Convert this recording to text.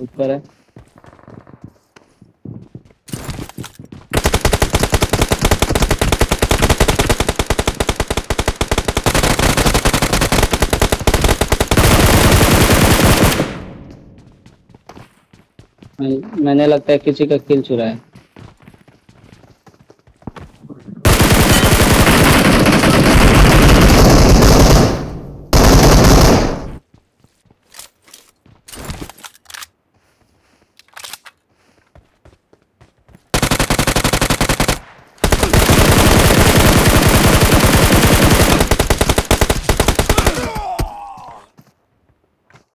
ऊपर है। मैंने लगता है किसी का किल चुरा है